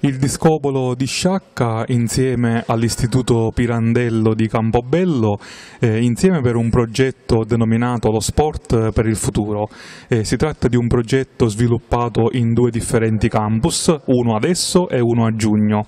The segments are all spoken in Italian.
Il discobolo di Sciacca insieme all'Istituto Pirandello di Campobello, eh, insieme per un progetto denominato Lo Sport per il Futuro. Eh, si tratta di un progetto sviluppato in due differenti campus, uno adesso e uno a giugno.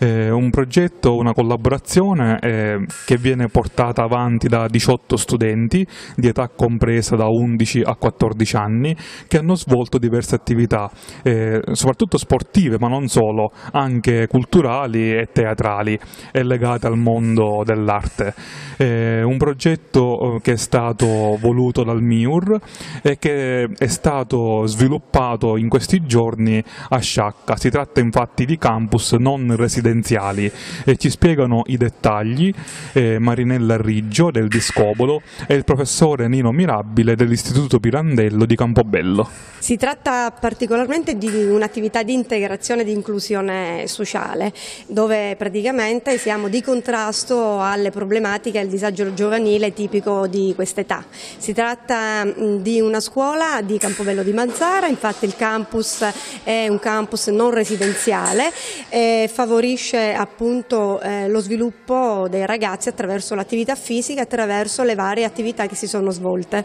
Eh, un progetto, una collaborazione eh, che viene portata avanti da 18 studenti di età compresa da 11 a 14 anni che hanno svolto diverse attività, eh, soprattutto sportive ma non solo anche culturali e teatrali e legate al mondo dell'arte. È un progetto eh, che è stato voluto dal MIUR e che è stato sviluppato in questi giorni a Sciacca. Si tratta infatti di campus non residenziali e ci spiegano i dettagli eh, Marinella Riggio del Discobolo e il professore Nino Mirabile dell'Istituto Pirandello di Campobello. Si tratta particolarmente di un'attività di integrazione e di inclusione coesione sociale, dove praticamente siamo di contrasto alle problematiche al disagio giovanile tipico di quest'età. Si tratta di una scuola di Campobello di Mazzara, infatti il campus è un campus non residenziale e favorisce appunto eh, lo sviluppo dei ragazzi attraverso l'attività fisica attraverso le varie attività che si sono svolte.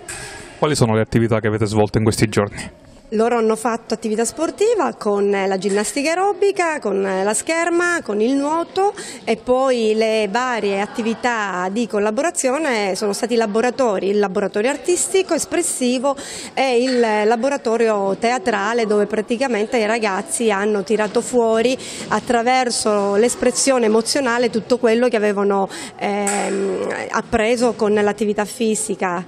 Quali sono le attività che avete svolto in questi giorni? Loro hanno fatto attività sportiva con la ginnastica aerobica, con la scherma, con il nuoto e poi le varie attività di collaborazione sono stati i laboratori, il laboratorio artistico, espressivo e il laboratorio teatrale dove praticamente i ragazzi hanno tirato fuori attraverso l'espressione emozionale tutto quello che avevano ehm, appreso con l'attività fisica.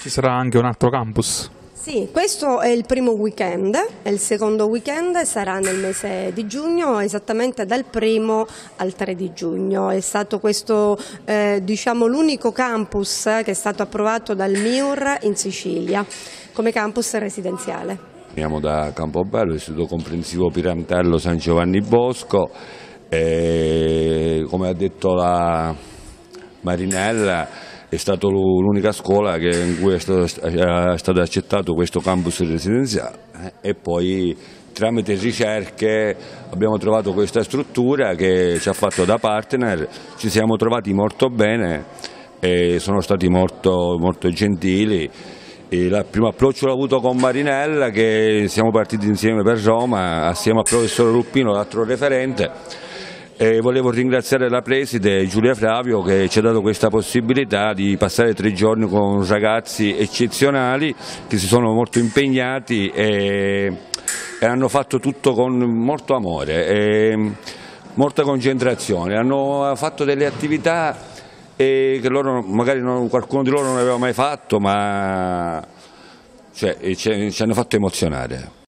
Ci sarà anche un altro campus? Sì, questo è il primo weekend, il secondo weekend sarà nel mese di giugno, esattamente dal primo al 3 di giugno. È stato questo eh, diciamo, l'unico campus che è stato approvato dal MIUR in Sicilia come campus residenziale. Veniamo da Campobello, Istituto Comprensivo Pirantello San Giovanni Bosco e come ha detto la Marinella è stata l'unica scuola in cui è stato, è stato, accettato questo campus residenziale e poi tramite ricerche abbiamo trovato questa struttura che ci ha fatto da partner, ci siamo trovati molto bene e sono stati molto, molto gentili. il primo approccio l'ho avuto con Marinella che siamo partiti insieme per Roma assieme al professor Ruppino, l'altro referente e volevo ringraziare la preside Giulia Fravio che ci ha dato questa possibilità di passare tre giorni con ragazzi eccezionali che si sono molto impegnati e, e hanno fatto tutto con molto amore e molta concentrazione. Hanno fatto delle attività che loro, magari non, qualcuno di loro non aveva mai fatto ma cioè, ci, ci hanno fatto emozionare.